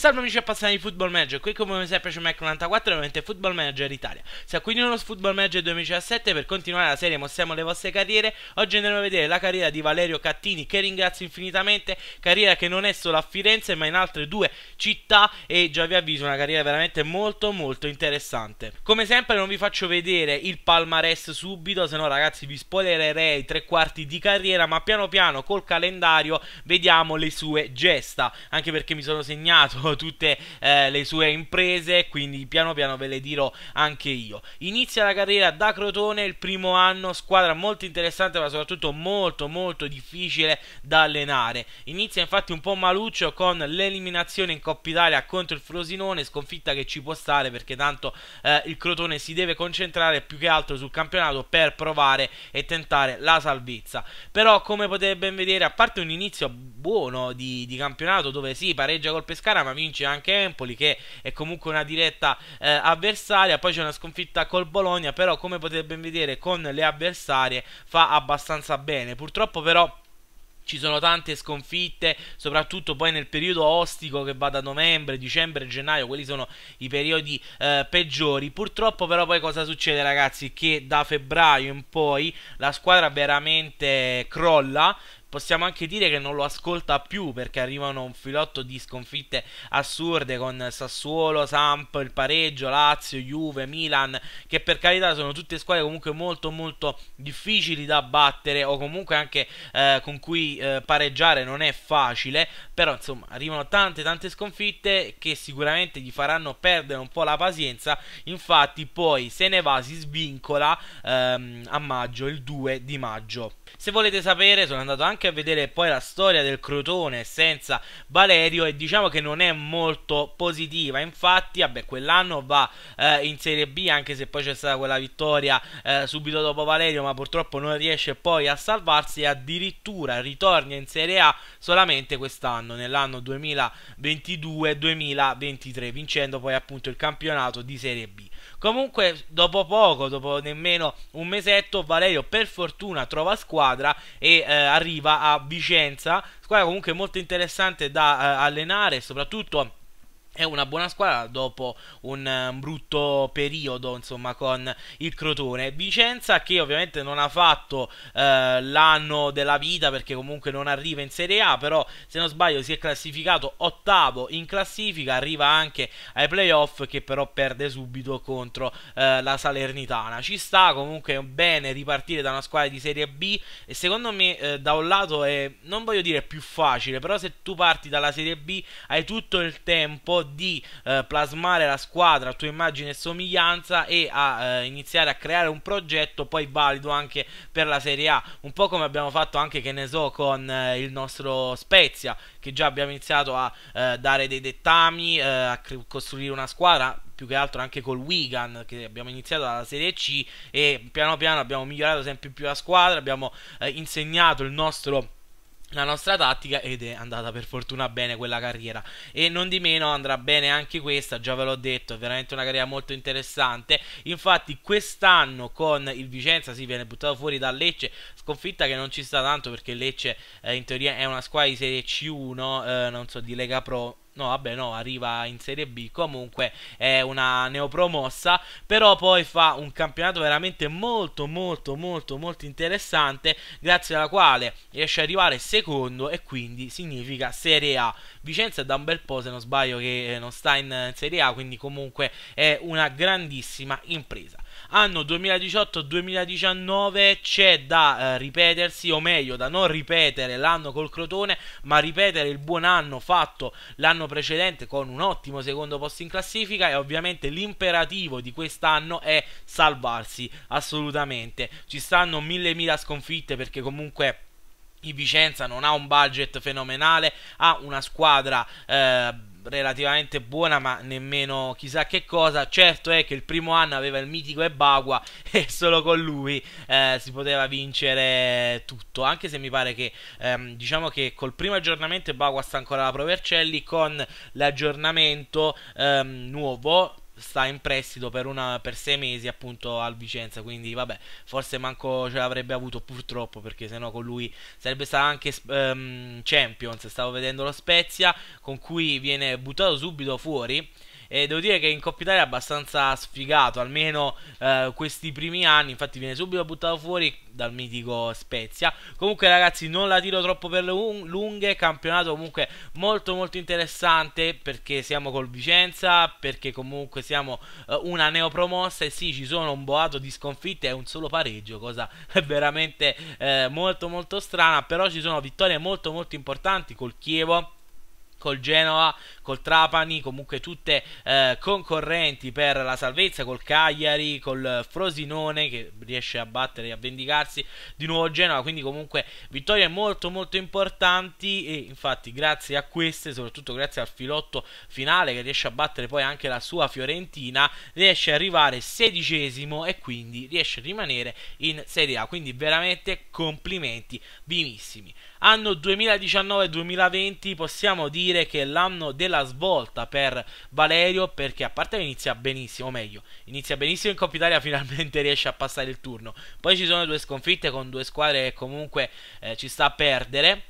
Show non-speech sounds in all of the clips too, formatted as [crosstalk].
Salve amici appassionati di Football Manager, qui come sempre c'è Mac94 e ovviamente Football Manager Italia. Siamo quindi nello Football Manager 2017 per continuare la serie Mostriamo le vostre carriere. Oggi andremo a vedere la carriera di Valerio Cattini che ringrazio infinitamente, carriera che non è solo a Firenze ma in altre due città e già vi avviso una carriera veramente molto molto interessante. Come sempre non vi faccio vedere il palmarès subito, se no ragazzi vi spoilererei tre quarti di carriera, ma piano piano col calendario vediamo le sue gesta, anche perché mi sono segnato tutte eh, le sue imprese, quindi piano piano ve le dirò anche io. Inizia la carriera da Crotone il primo anno, squadra molto interessante ma soprattutto molto molto difficile da allenare. Inizia infatti un po' maluccio con l'eliminazione in Coppa Italia contro il Frosinone, sconfitta che ci può stare perché tanto eh, il Crotone si deve concentrare più che altro sul campionato per provare e tentare la salvezza. Però come potete ben vedere, a parte un inizio buono di, di campionato dove si sì, pareggia col Pescara ma vince anche Empoli che è comunque una diretta eh, avversaria, poi c'è una sconfitta col Bologna, però come potete ben vedere con le avversarie fa abbastanza bene. Purtroppo però ci sono tante sconfitte, soprattutto poi nel periodo ostico che va da novembre, dicembre, gennaio, quelli sono i periodi eh, peggiori. Purtroppo però poi cosa succede ragazzi? Che da febbraio in poi la squadra veramente crolla, possiamo anche dire che non lo ascolta più perché arrivano un filotto di sconfitte assurde con Sassuolo, Samp, il pareggio, Lazio, Juve, Milan, che per carità sono tutte squadre comunque molto molto difficili da battere o comunque anche eh, con cui eh, pareggiare non è facile, però insomma arrivano tante tante sconfitte che sicuramente gli faranno perdere un po' la pazienza, infatti poi se ne va, si svincola ehm, a maggio, il 2 di maggio. Se volete sapere, sono andato anche a vedere poi la storia del Crotone senza Valerio e diciamo che non è molto positiva. Infatti, vabbè, quell'anno va eh, in Serie B, anche se poi c'è stata quella vittoria eh, subito dopo Valerio, ma purtroppo non riesce poi a salvarsi e addirittura ritorna in Serie A solamente quest'anno, nell'anno 2022-2023, vincendo poi appunto il campionato di Serie B. Comunque, dopo poco, dopo nemmeno un mesetto, Valerio per fortuna trova squadra e eh, arriva a Vicenza. Squadra comunque molto interessante da eh, allenare, soprattutto è una buona squadra dopo un, um, brutto periodo insomma con il Crotone. Vicenza che ovviamente non ha fatto eh, l'anno della vita perché comunque non arriva in Serie A però se non sbaglio si è classificato ottavo in classifica arriva anche ai playoff che però perde subito contro eh, la Salernitana. Ci sta comunque bene ripartire da una squadra di Serie B e secondo me eh, da un lato è non voglio dire più facile però se tu parti dalla Serie B hai tutto il tempo di eh, plasmare la squadra a tua immagine e somiglianza e a eh, iniziare a creare un progetto poi valido anche per la Serie A, un po' come abbiamo fatto anche che ne so con eh, il nostro Spezia, che già abbiamo iniziato a eh, dare dei dettami, eh, a costruire una squadra più che altro anche col Wigan che abbiamo iniziato dalla Serie C e piano piano abbiamo migliorato sempre più la squadra, abbiamo eh, insegnato il nostro la nostra tattica ed è andata per fortuna bene quella carriera. E non di meno andrà bene anche questa già ve l'ho detto è veramente una carriera molto interessante. Infatti quest'anno con il Vicenza si viene buttato fuori da Lecce sconfitta che non ci sta tanto perché Lecce eh, in teoria è una squadra di Serie C1 eh, non so di Lega Pro No, vabbè, no, arriva in Serie B. Comunque è una neopromossa. Però poi fa un campionato veramente molto, molto, molto, molto interessante. Grazie alla quale riesce ad arrivare secondo e quindi significa Serie A. Vicenza è da un bel po', se non sbaglio, che non sta in Serie A. Quindi comunque è una grandissima impresa anno 2018-2019 c'è da eh, ripetersi, o meglio da non ripetere l'anno col Crotone, ma ripetere il buon anno fatto l'anno precedente con un ottimo secondo posto in classifica e ovviamente l'imperativo di quest'anno è salvarsi assolutamente. Ci stanno mille mila sconfitte perché comunque il Vicenza non ha un budget fenomenale, ha una squadra eh, relativamente buona, ma nemmeno chissà che cosa. Certo è che il primo anno aveva il mitico Ebagua [laughs] e solo con lui eh, si poteva vincere tutto. Anche se mi pare che ehm, diciamo che col primo aggiornamento Ebagua sta ancora alla Provercelli, con l'aggiornamento ehm, nuovo sta in prestito per, una, per sei mesi appunto al Vicenza, quindi vabbè, forse manco ce l'avrebbe avuto purtroppo perché sennò con lui sarebbe stato anche um, Champions, stavo vedendo lo Spezia con cui viene buttato subito fuori e devo dire che in Coppa Italia è abbastanza sfigato, almeno eh, questi primi anni, infatti viene subito buttato fuori dal mitico Spezia. Comunque ragazzi non la tiro troppo per le lunghe, campionato comunque molto molto interessante perché siamo col Vicenza, perché comunque siamo eh, una neopromossa. E sì ci sono un boato di sconfitte e un solo pareggio, cosa [laughs] veramente eh, molto molto strana, però ci sono vittorie molto molto importanti col Chievo col Genoa, col Trapani, comunque tutte eh, concorrenti per la salvezza, col Cagliari, col Frosinone che riesce a battere e a vendicarsi di nuovo Genoa, quindi comunque vittorie molto molto importanti e infatti grazie a queste, soprattutto grazie al filotto finale che riesce a battere poi anche la sua Fiorentina, riesce ad arrivare sedicesimo e quindi riesce a rimanere in Serie A, quindi veramente complimenti, benissimi. Anno 2019-2020 possiamo dire che è l'anno della svolta per Valerio perché a parte inizia benissimo, o meglio, inizia benissimo in Coppa Italia, [laughs] finalmente riesce a passare il turno. Poi ci sono due sconfitte con due squadre che comunque eh, ci sta a perdere.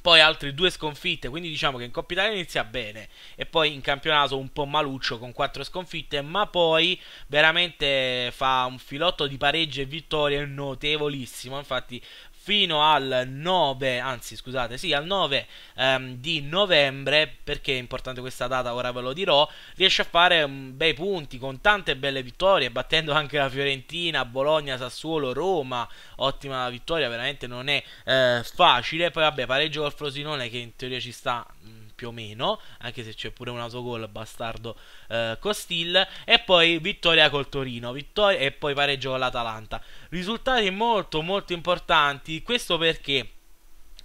Poi altre due sconfitte, quindi diciamo che in Coppa Italia inizia bene. E poi in campionato un po' maluccio con quattro sconfitte, ma poi veramente fa un filotto di pareggi e vittorie notevolissimo, infatti fino al 9, anzi scusate, sì, al 9 ehm, di novembre, perché è importante questa data, ora ve lo dirò, riesce a fare bei punti con tante belle vittorie, battendo anche la Fiorentina, Bologna, Sassuolo, Roma, ottima vittoria, veramente non è eh, facile, poi vabbè, pareggio col Frosinone che in teoria ci sta... Mh, mm, più o meno, anche se c'è pure un autogol bastardo eh, Costil, e poi vittoria col Torino, vittoria e poi pareggio con l'Atalanta. Risultati molto molto importanti, questo perché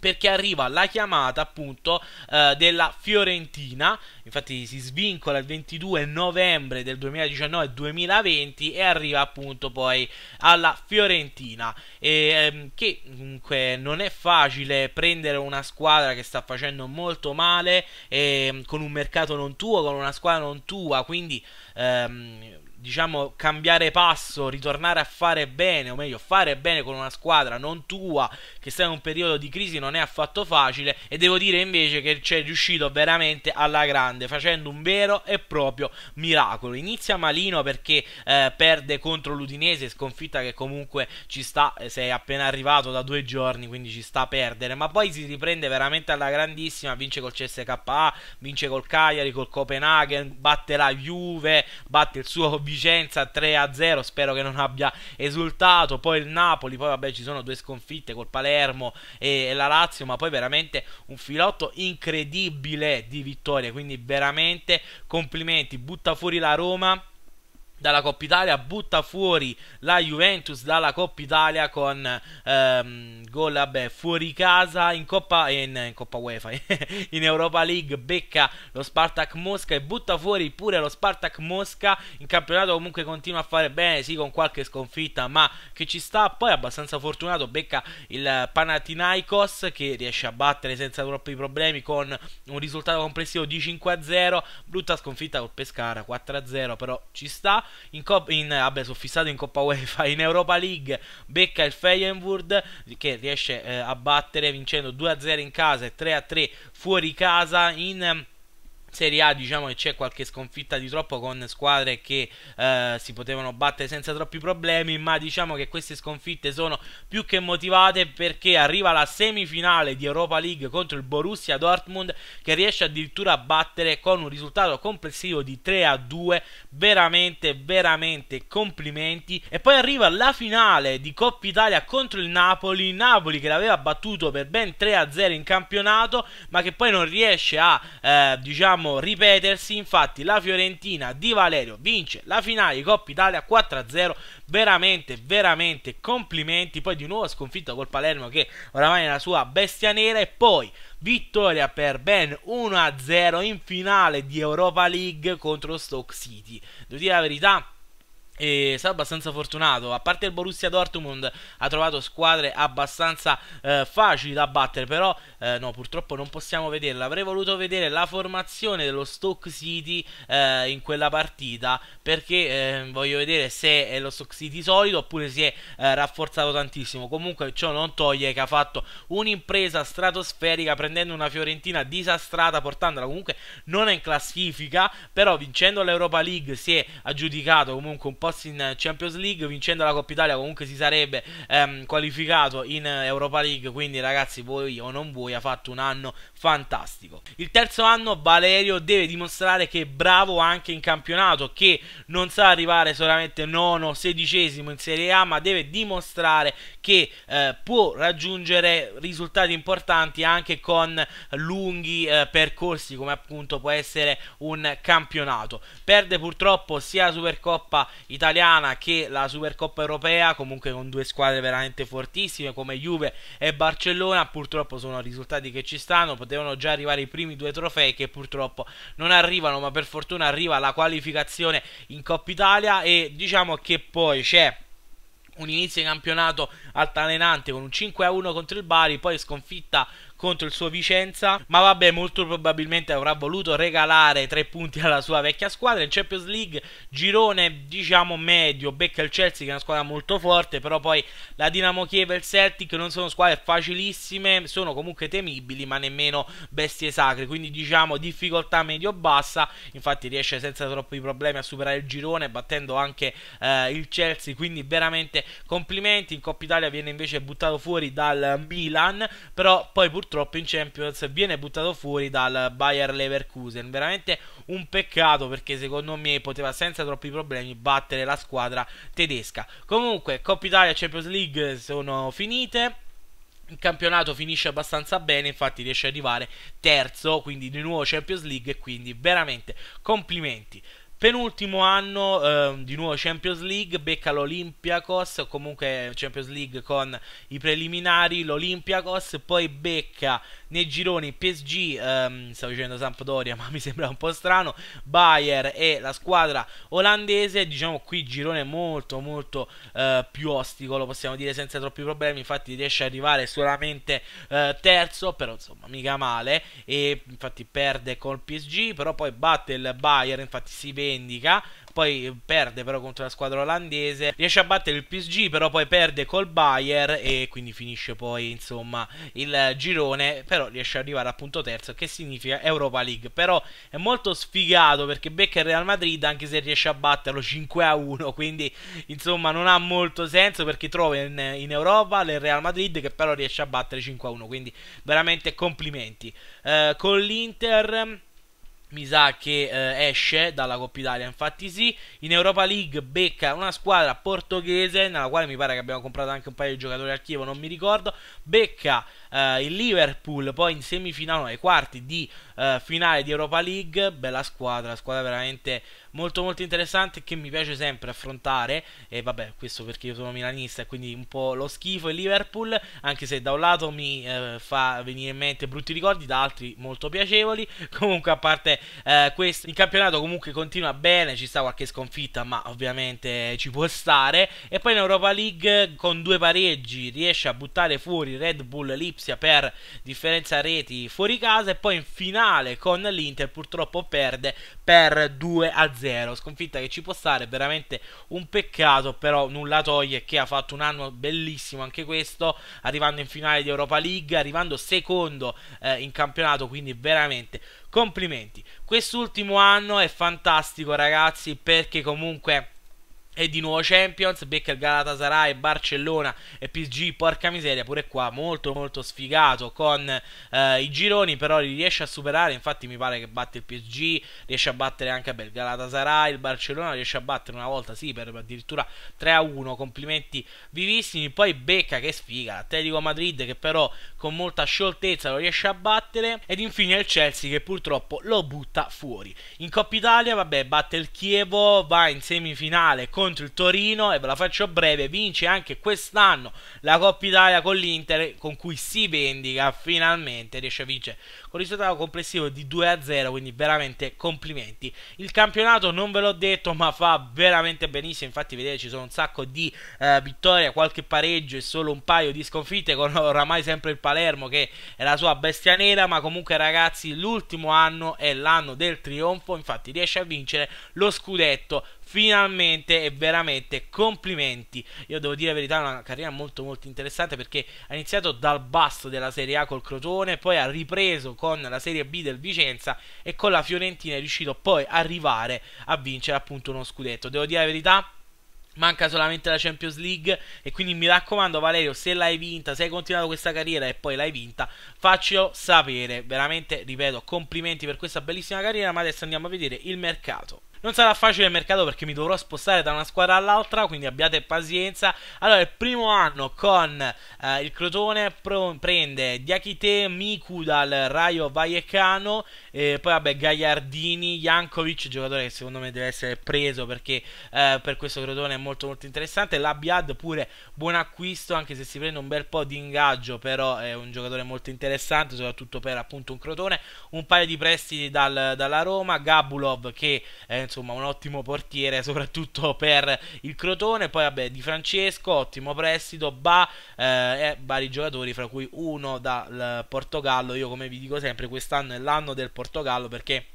perché arriva la chiamata appunto eh, della Fiorentina, infatti si svincola il 22 novembre del 2019-2020 e arriva appunto poi alla Fiorentina, e, ehm, che comunque non è facile prendere una squadra che sta facendo molto male, e, con un mercato non tuo, con una squadra non tua, quindi... Ehm, diciamo, cambiare passo, ritornare a fare bene, o meglio, fare bene con una squadra non tua, che sta in un periodo di crisi, non è affatto facile. E devo dire invece che c'è riuscito veramente alla grande, facendo un vero e proprio miracolo. Inizia malino perché eh, perde contro l'Udinese, sconfitta che comunque ci sta, eh, sei appena arrivato da due giorni, quindi ci sta a perdere. Ma poi si riprende veramente alla grandissima, vince col CSKA, vince col Cagliari, col Copenaghen, batte la Juve, batte il suo vicino Vicenza 3-0, spero che non abbia esultato, poi il Napoli, poi vabbè ci sono due sconfitte col Palermo e, e la Lazio, ma poi veramente un filotto incredibile di vittorie, quindi veramente complimenti, butta fuori la Roma dalla Coppa Italia, butta fuori la Juventus dalla Coppa Italia con ehm, gol vabbè, fuori casa in Coppa, in, in Coppa UEFA, [laughs] in Europa League, becca lo Spartak Mosca e butta fuori pure lo Spartak Mosca. In campionato comunque continua a fare bene, sì con qualche sconfitta, ma che ci sta. Poi abbastanza fortunato, becca il Panathinaikos che riesce a battere senza troppi problemi con un risultato complessivo di 5-0. Brutta sconfitta col Pescara 4-0, però ci sta in, Cop- in vabbè, sono fissato in Coppa UEFA, in Europa League becca il Feyenoord che riesce eh, a battere vincendo 2-0 in casa e 3-3 fuori casa in Serie A diciamo che c'è qualche sconfitta di troppo con squadre che eh, si potevano battere senza troppi problemi, ma diciamo che queste sconfitte sono più che motivate perché arriva la semifinale di Europa League contro il Borussia Dortmund che riesce addirittura a battere con un risultato complessivo di 3 a 2, veramente veramente complimenti. E poi arriva la finale di Coppa Italia contro il Napoli, Napoli che l'aveva battuto per ben 3 a 0 in campionato, ma che poi non riesce a eh, diciamo vediamo ripetersi. Infatti, la Fiorentina di Valerio vince la finale di Coppa Italia 4-0. Veramente, veramente complimenti. Poi di nuovo sconfitta col Palermo che oramai è la sua bestia nera. E poi vittoria per ben 1-0 in finale di Europa League contro Stoke City. Devo dire la verità e è stato abbastanza fortunato. A parte il Borussia Dortmund, ha trovato squadre abbastanza eh, facili da battere. Però, eh, no, purtroppo non possiamo vederla. Avrei voluto vedere la formazione dello Stoke City eh, in quella partita. Perché eh, voglio vedere se è lo Stoke City solito oppure si è eh, rafforzato tantissimo. Comunque, ciò non toglie che ha fatto un'impresa stratosferica prendendo una Fiorentina disastrata, portandola comunque non in classifica. Però, vincendo l'Europa League, si è aggiudicato comunque un po' posti in Champions League, vincendo la Coppa Italia comunque si sarebbe ehm, qualificato in Europa League, quindi ragazzi voi o non voi ha fatto un anno fantastico. Il terzo anno Valerio deve dimostrare che è bravo anche in campionato, che non sa arrivare solamente nono, sedicesimo in Serie A, ma deve dimostrare che eh, può raggiungere risultati importanti anche con lunghi eh, percorsi come appunto può essere un campionato. Perde purtroppo sia la Supercoppa italiana che la Supercoppa europea, comunque con due squadre veramente fortissime come Juve e Barcellona, purtroppo sono risultati che ci stanno, potevano già arrivare i primi due trofei che purtroppo non arrivano, ma per fortuna arriva la qualificazione in Coppa Italia e diciamo che poi c'è un inizio di campionato altalenante con un 5-1 contro il Bari, poi sconfitta contro il suo Vicenza, ma vabbè, molto probabilmente avrà voluto regalare tre punti alla sua vecchia squadra. In Champions League, girone diciamo medio, becca il Chelsea che è una squadra molto forte, però poi la Dinamo Kiev e il Celtic non sono squadre facilissime, sono comunque temibili, ma nemmeno bestie sacre, quindi diciamo difficoltà medio-bassa, infatti riesce senza troppi problemi a superare il girone, battendo anche eh, il Chelsea, quindi veramente complimenti. In Coppa Italia viene invece buttato fuori dal Milan, però poi purtroppo purtroppo in Champions viene buttato fuori dal Bayer Leverkusen. Veramente un peccato perché secondo me poteva senza troppi problemi battere la squadra tedesca. Comunque, Coppa Italia e Champions League sono finite. Il campionato finisce abbastanza bene, infatti riesce ad arrivare terzo, quindi di nuovo Champions League e quindi veramente complimenti. Penultimo anno eh, di nuovo Champions League, becca l'Olympiakos, comunque Champions League con i preliminari, l'Olympiakos, poi becca nei gironi PSG, ehm, stavo dicendo Sampdoria [laughs] ma mi sembra un po' strano, Bayer e la squadra olandese, diciamo qui girone molto molto eh, più ostico, lo possiamo dire senza troppi problemi, infatti riesce ad arrivare solamente eh, terzo, però insomma mica male, e infatti perde col PSG, però poi batte il Bayer, infatti si vede vendica poi perde però contro la squadra olandese, riesce a battere il PSG, però poi perde col Bayer e quindi finisce poi insomma il girone, però riesce ad arrivare appunto terzo, che significa Europa League, però è molto sfigato perché becca il Real Madrid anche se riesce a batterlo 5 a 1, quindi insomma non ha molto senso perché trova in, in Europa il Real Madrid che però riesce a battere 5 a 1, quindi veramente complimenti. Eh, con l'Inter mi sa che eh, esce dalla Coppa Italia, infatti sì, in Europa League becca una squadra portoghese, nella quale mi pare che abbiamo comprato anche un paio di giocatori al Chievo, non mi ricordo, becca eh, il Liverpool poi in semifinale, no, ai quarti di eh, finale di Europa League, bella squadra, squadra veramente molto molto interessante che mi piace sempre affrontare. E vabbè questo perché io sono milanista e quindi un po' lo schifo il Liverpool anche se da un lato mi eh, fa venire in mente brutti ricordi da altri molto piacevoli. [laughs] Comunque a parte eh, questo il campionato comunque continua bene ci sta qualche sconfitta ma ovviamente ci può stare. E poi in Europa League con due pareggi riesce a buttare fuori Red Bull Lipsia per differenza reti fuori casa e poi in finale con l'Inter purtroppo perde per 2 a 0 0 sconfitta che ci può stare, veramente un peccato, però nulla toglie che ha fatto un anno bellissimo anche questo, arrivando in finale di Europa League, arrivando secondo eh, in campionato, quindi veramente complimenti. Quest'ultimo anno è fantastico ragazzi perché comunque e di nuovo Champions, becca il Galatasaray, Barcellona e PSG, porca miseria, pure qua molto molto sfigato con eh, i gironi, però li riesce a superare, infatti mi pare che batte il PSG, riesce a battere anche beh, il Galatasaray, il Barcellona riesce a battere una volta, sì, per addirittura 3-1, complimenti vivissimi, poi becca che sfiga, l'Atletico Madrid che però con molta scioltezza lo riesce a battere, ed infine il Chelsea che purtroppo lo butta fuori. In Coppa Italia, vabbè, batte il Chievo, va in semifinale con contro il Torino e ve la faccio breve, vince anche quest'anno la Coppa Italia con l'Inter con cui si vendica finalmente, riesce a vincere con risultato complessivo di 2-0, quindi veramente complimenti. Il campionato non ve l'ho detto, ma fa veramente benissimo, infatti vedete ci sono un sacco di eh, vittorie, qualche pareggio e solo un paio di sconfitte con [laughs] oramai sempre il Palermo che è la sua bestia nera, ma comunque ragazzi l'ultimo anno è l'anno del trionfo, infatti riesce a vincere lo scudetto finalmente e veramente complimenti. Io devo dire la verità, è una carriera molto molto interessante perché ha iniziato dal basso della Serie A col Crotone, poi ha ripreso con la Serie B del Vicenza e con la Fiorentina è riuscito poi a arrivare a vincere appunto uno scudetto. Devo dire la verità, Manca solamente la Champions League e quindi mi raccomando Valerio, se l'hai vinta, se hai continuato questa carriera e poi l'hai vinta, faccelo sapere. Veramente, ripeto, complimenti per questa bellissima carriera, ma adesso andiamo a vedere il mercato. Non sarà facile il mercato perché mi dovrò spostare da una squadra all'altra, quindi abbiate pazienza. Allora, il primo anno con eh, il Crotone prende Diakite, Miku dal Rayo Vallecano, eh, poi vabbè Gagliardini, Jankovic, giocatore che secondo me deve essere preso perché eh, per questo Crotone è molto molto interessante. L'Abiad pure buon acquisto, anche se si prende un bel po' di ingaggio, però è un giocatore molto interessante, soprattutto per appunto un Crotone. Un paio di prestiti dal, dalla Roma, Gabulov che eh, insomma un ottimo portiere soprattutto per il Crotone poi vabbè Di Francesco ottimo prestito Ba eh, e vari giocatori fra cui uno dal Portogallo io come vi dico sempre quest'anno è l'anno del Portogallo perché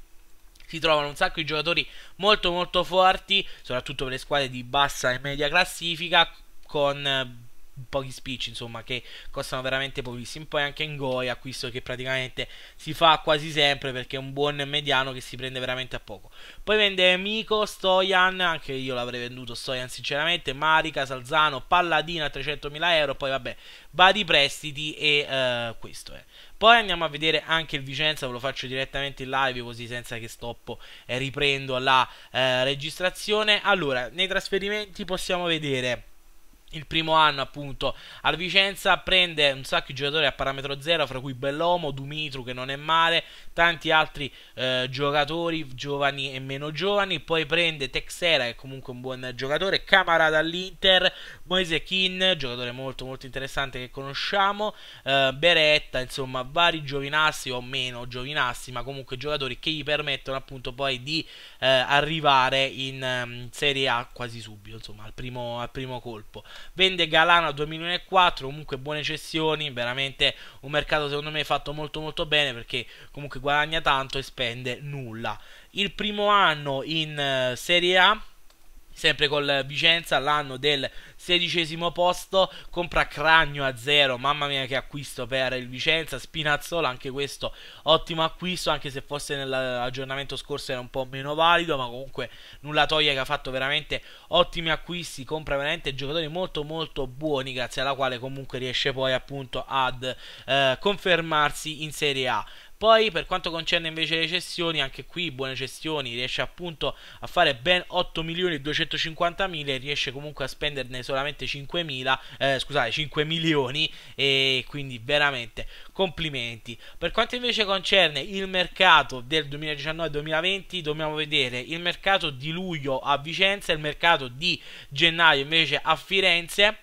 si trovano un sacco di giocatori molto molto forti soprattutto per le squadre di bassa e media classifica con pochi spicci insomma che costano veramente pochissimo. Poi anche Ngoi acquisto che praticamente si fa quasi sempre perché è un buon mediano che si prende veramente a poco. Poi vende Miko, Stojan anche io l'avrei venduto Stojan sinceramente. Marica, Salzano, Palladina a 300.000 euro. Poi vabbè vari prestiti e uh, questo è. Poi andiamo a vedere anche il Vicenza, ve lo faccio direttamente in live così senza che stoppo e riprendo la eh, registrazione. Allora, nei trasferimenti possiamo vedere il primo anno appunto al Vicenza prende un sacco di giocatori a parametro zero fra cui Bellomo, Dumitru che non è male tanti altri eh, giocatori giovani e meno giovani. Poi prende Texera che è comunque un buon giocatore Camara dall'Inter Moise Kin giocatore molto molto interessante che conosciamo eh, Beretta insomma vari giovinassi o meno giovinassi ma comunque giocatori che gli permettono appunto poi di eh, arrivare in um, Serie A quasi subito insomma al primo, al primo colpo. Vende Galano a 2 milioni e 4 comunque buone cessioni veramente un mercato secondo me fatto molto molto bene perché comunque guadagna tanto e spende nulla. Il primo anno in uh, Serie A sempre col Vicenza l'anno del sedicesimo posto. Compra Cragno a zero. Mamma mia che acquisto per il Vicenza. Spinazzola anche questo ottimo acquisto anche se forse nell'aggiornamento scorso era un po' meno valido ma comunque nulla toglie che ha fatto veramente ottimi acquisti. Compra veramente giocatori molto molto buoni grazie alla quale comunque riesce poi appunto ad eh, confermarsi in Serie A poi per quanto concerne invece le cessioni, anche qui buone cessioni, riesce appunto a fare ben 8 milioni e 250 mila e riesce comunque a spenderne solamente 5 mila, eh, scusate 5 milioni e quindi veramente complimenti. Per quanto invece concerne il mercato del 2019-2020 dobbiamo vedere il mercato di luglio a Vicenza, il mercato di gennaio invece a Firenze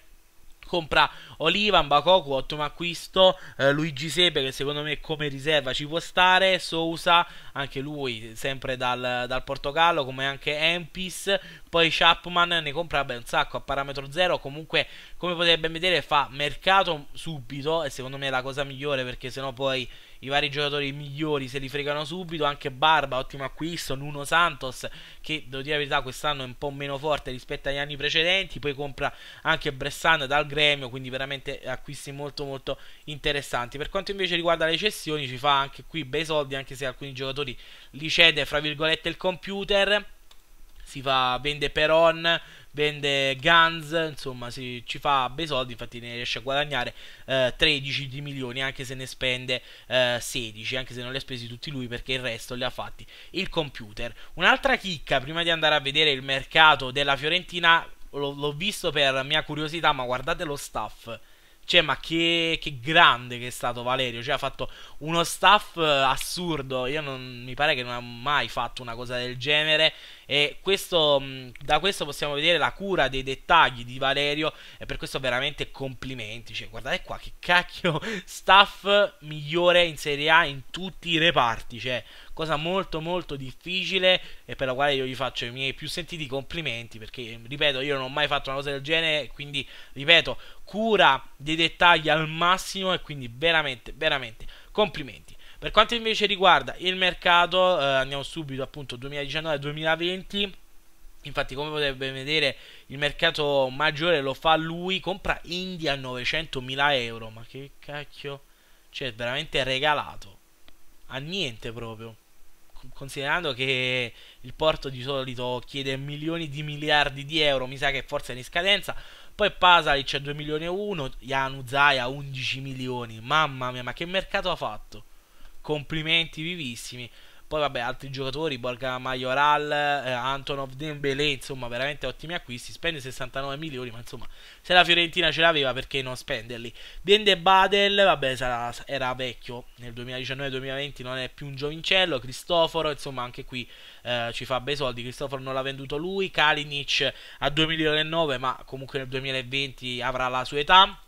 compra Oliva, Mbakoku, ottimo acquisto, eh, Luigi Sepe che secondo me come riserva ci può stare, Sousa, anche lui sempre dal, dal Portogallo, come anche Empis, poi Chapman ne compra beh, un sacco a parametro zero, comunque come potete ben vedere fa mercato subito e secondo me è la cosa migliore perché sennò poi i vari giocatori migliori se li fregano subito. Anche Barba, ottimo acquisto. Nuno Santos, che devo dire la verità, quest'anno è un po' meno forte rispetto agli anni precedenti. Poi compra anche Bressan dal gremio, quindi veramente acquisti molto molto interessanti. Per quanto invece riguarda le cessioni, ci fa anche qui bei soldi, anche se alcuni giocatori li cede, fra virgolette, il computer. Si fa, vende Peron, vende Guns, insomma si, ci fa bei soldi, infatti ne riesce a guadagnare eh, 13 di milioni anche se ne spende eh, 16, anche se non li ha spesi tutti lui perché il resto li ha fatti il computer. Un'altra chicca prima di andare a vedere il mercato della Fiorentina, l'ho, l'ho visto per mia curiosità, ma guardate lo staff Cioè, ma che, che, grande che è stato Valerio. Cioè, ha fatto uno staff eh, assurdo. Io non mi pare che non ha mai fatto una cosa del genere. E questo, da questo possiamo vedere la cura dei dettagli di Valerio. E per questo veramente complimenti. Cioè, guardate qua che cacchio [laughs] staff migliore in Serie A in tutti i reparti. Cioè, cosa molto molto difficile e per la quale io gli faccio i miei più sentiti complimenti perché ripeto io non ho mai fatto una cosa del genere quindi ripeto cura dei dettagli al massimo e quindi veramente veramente complimenti per quanto invece riguarda il mercato eh, andiamo subito appunto 2019-2020 Infatti, come potete vedere, il mercato maggiore lo fa lui. Compra India a 900.000 euro. Ma che cacchio? Cioè, veramente regalato. A niente proprio considerando che il porto di solito chiede milioni di miliardi di euro, mi sa che forse è in scadenza. Poi Pasalic a 2 milioni e 1, Januzaj a 11 milioni. Mamma mia, ma che mercato ha fatto? Complimenti vivissimi. Poi vabbè, altri giocatori, Borga Majoral, eh, Antonov Dembele, insomma, veramente ottimi acquisti. Spende 69 milioni, ma insomma, se la Fiorentina ce l'aveva, perché non spenderli? Bende Badel, vabbè, sarà, era vecchio nel 2019-2020, non è più un giovincello. Cristoforo, insomma, anche qui eh, ci fa bei soldi. Cristoforo non l'ha venduto lui. Kalinic a 2 milioni e 9, ma comunque nel 2020 avrà la sua età.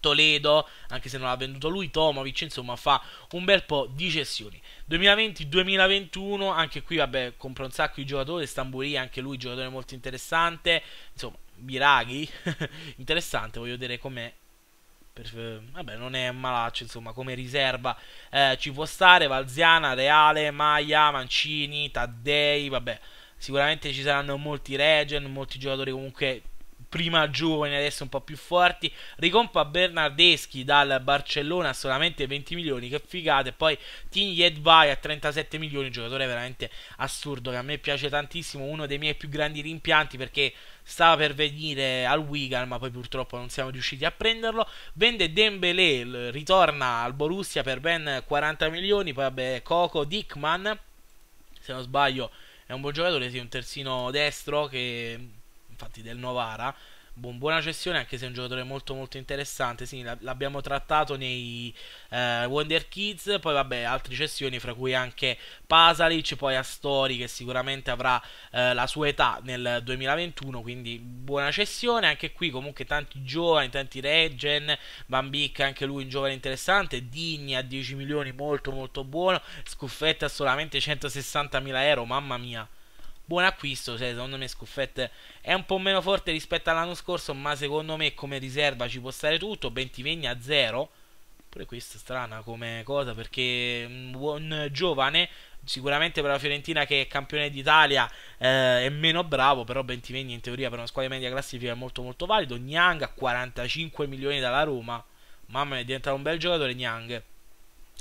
Toledo, anche se non l'ha venduto lui, Tomovic, insomma fa un bel po' di cessioni. 2020-2021, anche qui vabbè, compra un sacco di giocatori, Stambuli, anche lui giocatore molto interessante, insomma, Biraghi, [laughs] interessante, voglio vedere com'è. Vabbè, non è malaccio, insomma, come riserva eh, ci può stare, Valziana, Reale, Maia, Mancini, Taddei, vabbè, sicuramente ci saranno molti regen, molti giocatori comunque prima giovani, adesso un po' più forti. Ricompa Bernardeschi dal Barcellona a solamente 20 milioni, che figate. Poi Tini Yedvai a 37 milioni, giocatore veramente assurdo, che a me piace tantissimo, uno dei miei più grandi rimpianti perché stava per venire al Wigan, ma poi purtroppo non siamo riusciti a prenderlo. Vende Dembele, ritorna al Borussia per ben 40 milioni. Poi vabbè, Coco Dickman, se non sbaglio, è un buon giocatore, sì, un terzino destro che infatti del Novara. Buon, buona cessione anche se è un giocatore molto molto interessante. Sì, l'abbiamo trattato nei eh, Wonder Kids. Poi vabbè, altre cessioni, fra cui anche Pasalic, poi Astori che sicuramente avrà eh, la sua età nel 2021. Quindi buona cessione. Anche qui comunque tanti giovani, tanti regen. Bambic anche lui un giovane interessante. Digni a 10 milioni, molto molto buono. Scuffetta solamente 160 mila euro, mamma mia buon acquisto. Cioè, secondo me Scuffette è un po' meno forte rispetto all'anno scorso, ma secondo me come riserva ci può stare tutto. Bentivegni a 0. Pure questa è strana come cosa perché un buon giovane, sicuramente per la Fiorentina che è campione d'Italia eh, è meno bravo, però Bentivegni in teoria per una squadra media classifica è molto molto valido. Niang a 45 milioni dalla Roma. Mamma mia, è diventato un bel giocatore Niang.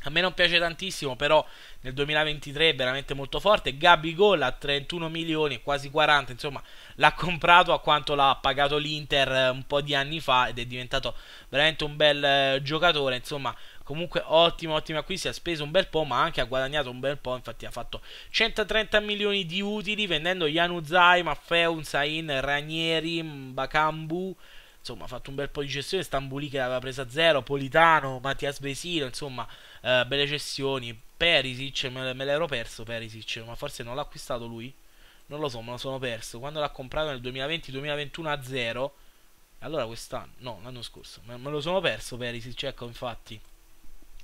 A me non piace tantissimo, però nel 2023 è veramente molto forte. Gabi Gol a 31 milioni, quasi 40, insomma, l'ha comprato a quanto l'ha pagato l'Inter eh, un po' di anni fa ed è diventato veramente un bel eh, giocatore, insomma, comunque ottimo, ottimo acquisti, ha speso un bel po', ma anche ha guadagnato un bel po', infatti ha fatto 130 milioni di utili vendendo Januzaj, Maffeo, Unsain, Ranieri, Bakambu insomma ha fatto un bel po' di gestione Stambuli che l'aveva presa a zero Politano, Mattias Vesino insomma eh, belle cessioni Perisic me, me l'ero perso Perisic ma forse non l'ha acquistato lui? Non lo so me lo sono perso. Quando l'ha comprato nel 2020-2021 a zero allora quest'anno no l'anno scorso me, me lo sono perso Perisic ecco infatti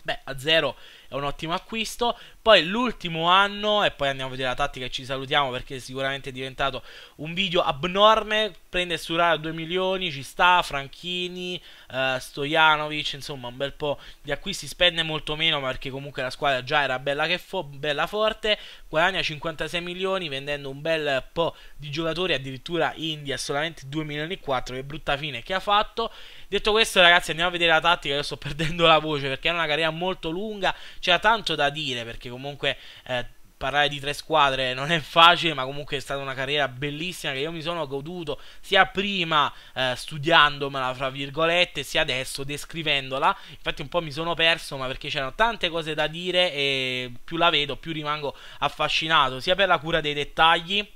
Beh, a zero è un ottimo acquisto. Poi l'ultimo anno, e poi andiamo a vedere la tattica e ci salutiamo perché sicuramente è diventato un video abnorme. Prende Surara 2 milioni, ci sta, Franchini, uh, Stojanovic, insomma un bel po' di acquisti. Spende molto meno perché comunque la squadra già era bella, che fo- bella forte. Guadagna 56 milioni vendendo un bel po' di giocatori, addirittura India solamente 2 milioni e 4, che brutta fine che ha fatto. Detto questo, ragazzi, andiamo a vedere la tattica. Io sto perdendo la voce perché è una carriera molto lunga. C'era tanto da dire perché comunque. Eh, parlare di tre squadre non è facile, ma comunque è stata una carriera bellissima che io mi sono goduto sia prima eh, studiandomela, fra virgolette, sia adesso descrivendola. Infatti un po' mi sono perso, ma perché c'erano tante cose da dire e più la vedo, più rimango affascinato, sia per la cura dei dettagli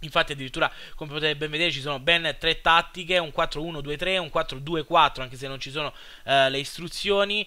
Infatti, addirittura, come potete ben vedere, ci sono ben tre tattiche: un 4-1-2-3, un 4-2-4, anche se non ci sono eh, le istruzioni.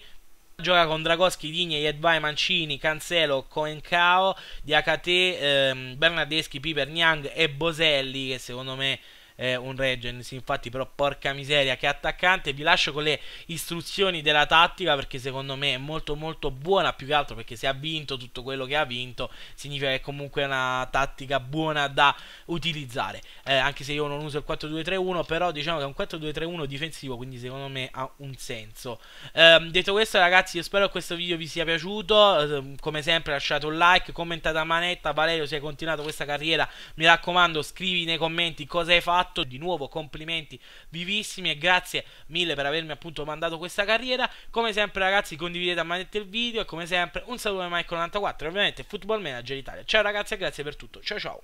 Gioca con Dragoschi, Digne, Yedvai, Mancini, Cancelo, Coencao, Diakate, ehm, Bernardeschi, Piper, Niang e Boselli, che secondo me eh, un Regens. Infatti, però, porca miseria, che attaccante. Vi lascio con le istruzioni della tattica perché secondo me è molto, molto buona. Più che altro perché se ha vinto tutto quello che ha vinto, significa che comunque è una tattica buona da utilizzare. Eh, anche se io non uso il 4-2-3-1, però diciamo che è un 4-2-3-1 difensivo, quindi secondo me ha un senso. Eh, detto questo, ragazzi, io spero che questo video vi sia piaciuto. Eh, come sempre, lasciate un like, commentate a manetta. Valerio, se hai continuato questa carriera, mi raccomando, scrivi nei commenti cosa hai fatto fatto. Di nuovo complimenti vivissimi e grazie mille per avermi appunto mandato questa carriera. Come sempre ragazzi condividete a manette il video e come sempre un saluto da Michael94 e ovviamente Football Manager Italia. Ciao ragazzi e grazie per tutto. Ciao ciao.